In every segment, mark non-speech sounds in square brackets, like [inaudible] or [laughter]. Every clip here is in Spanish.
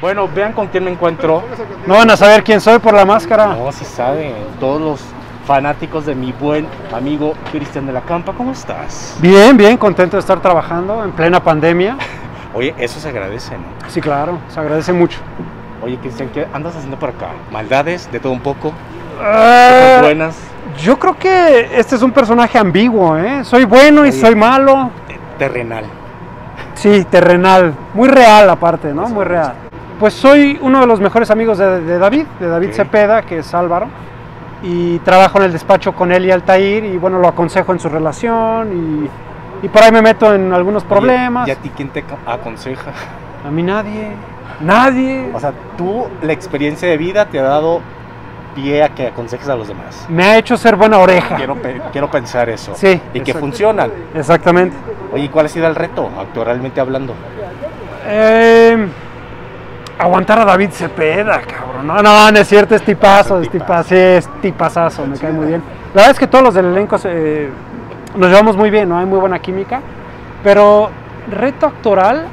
Bueno, vean con quién me encuentro. No van a saber quién soy por la máscara. No, si saben, todos los fanáticos de mi buen amigo Cristian de la Campa, ¿cómo estás? Bien, bien, contento de estar trabajando en plena pandemia. [laughs] Oye, eso se agradece, ¿no? Sí, claro, se agradece mucho. Oye, Cristian, ¿qué andas haciendo por acá? ¿Maldades? ¿De todo un poco? ¿Cosas buenas? yo creo que este es un personaje ambiguo, ¿eh? Soy bueno y soy malo. Terrenal. Sí, terrenal. Muy real aparte, ¿no? Muy real. Pues soy uno de los mejores amigos de, de David, de David. Cepeda, que es Álvaro. Y trabajo en el despacho con él y Altair y bueno, lo aconsejo en su relación y, y por ahí me meto en algunos problemas. ¿Y a ti quién te aconseja? A mí nadie, nadie. O sea, tú, la experiencia de vida te ha dado pie a que aconsejes a los demás. me ha hecho ser buena oreja. Quiero, pe- quiero pensar eso. Sí, Y que funcionan. Exactamente. Oye, ¿y ¿cuál ha sido el reto, actualmente hablando? Eh, aguantar a David Cepeda, cabrón. No, no, no es cierto, es tipazo, Es tipazo, sí, es tipazazo, me cae muy bien. La verdad es que todos los del elenco eh, nos llevamos muy bien, ¿no? Hay muy buena química. Pero reto actoral,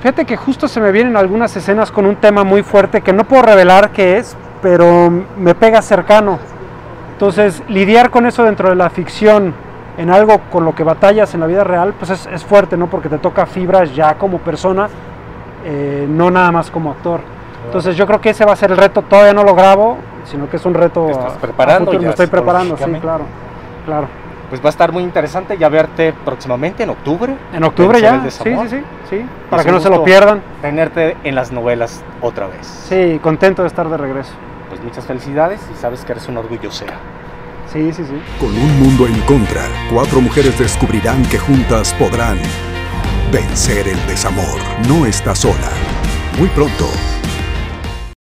fíjate que justo se me vienen algunas escenas con un tema muy fuerte que no puedo revelar qué es, pero me pega cercano. Entonces, lidiar con eso dentro de la ficción, en algo con lo que batallas en la vida real, pues es, es fuerte, ¿no? Porque te toca fibras ya como persona, eh, no nada más como actor. Entonces, yo creo que ese va a ser el reto. Todavía no lo grabo, sino que es un reto. Te estás a- preparando ya Me estoy preparando, sí, claro. Claro. Pues va a estar muy interesante ya verte próximamente en octubre. En octubre ya. Sí, sí, sí, sí. Para Es que no se lo pierdan. Tenerte en las novelas otra vez. Sí, contento de estar de regreso. Pues muchas felicidades y sabes que eres un orgullo sea. Sí, sí, sí. Con un mundo en contra, cuatro mujeres descubrirán que juntas podrán vencer el desamor. No está sola. Muy pronto,